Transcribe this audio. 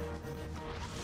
Let's go.